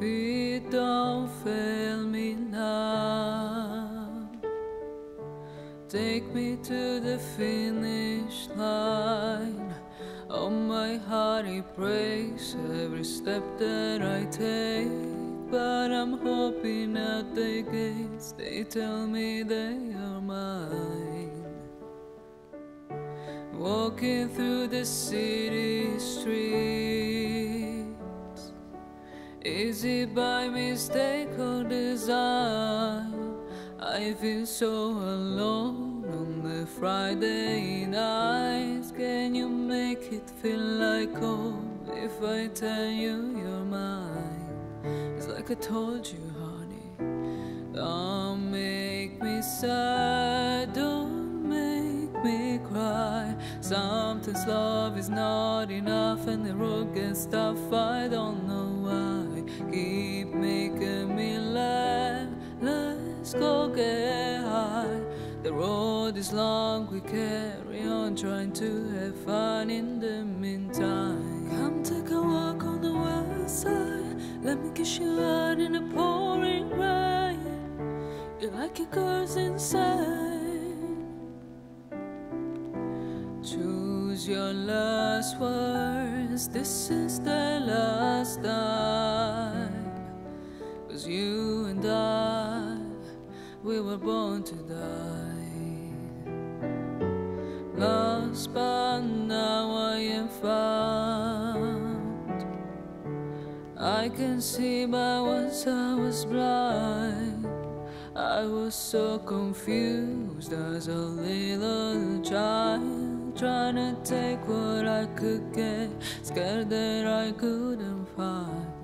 feet don't fail me now. Take me to the finish line. Oh, my heart it breaks every step that I take. But I'm hoping at the gates they tell me they are mine. Walking through the city streets, is it by mistake or design? I feel so alone on the Friday nights. Can you make it feel like home if I tell you you're mine? It's like I told you, honey. Don't make me sad, don't make me cry. Sometimes love is not enough, and the road gets tough. I don't know. Keep making me laugh. Let's go get high. The road is long, we carry on, trying to have fun in the meantime. Come take a walk on the west side. Let me kiss you out in the pouring rain. You're like your girls inside. Choose your last words. This is the last time. Cause you and I, we were born to die. Lost, but now I am found. I can see, but once I was blind. I was so confused as a little child, trying to take what I could get, scared that I couldn't find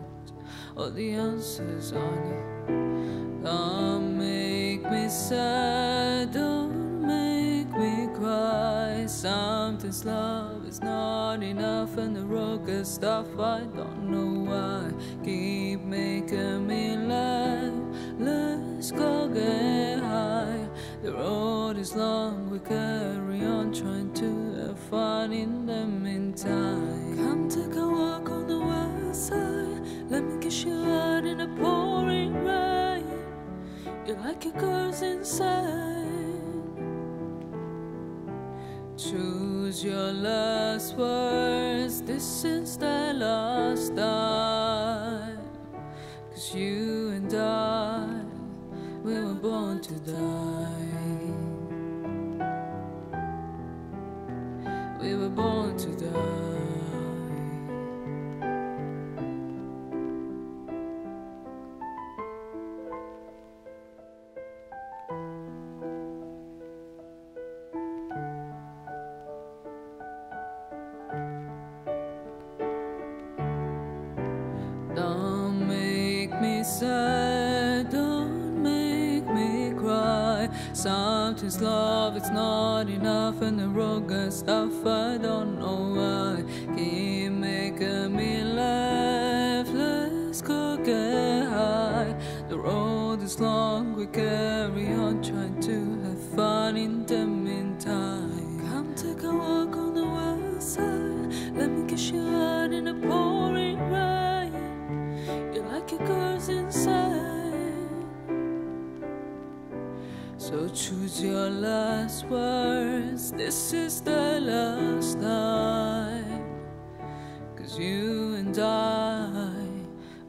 all the answers on it. Don't make me sad, don't make me cry. Sometimes love is not enough, and the road gets tough. I don't know why. Keep making me laugh. Let's go get high. The road is long, we carry on, trying to have fun in the meantime. Come take a walk on the west side. You like your girls inside. Choose your last words. This is the last time. Cause you and I, we were born to die. Me don't make me cry. Sometimes love is not enough, and the gets tough. I don't know why. Keep making me laugh. Let's go get high. The road is long, we carry on, trying to have fun in the meantime. Choose your last words. This is the last time. Cause you and I,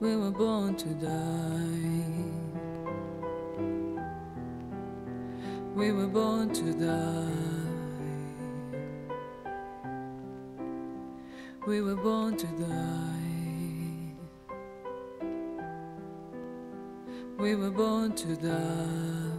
we were born to die. We were born to die. We were born to die. We were born to die.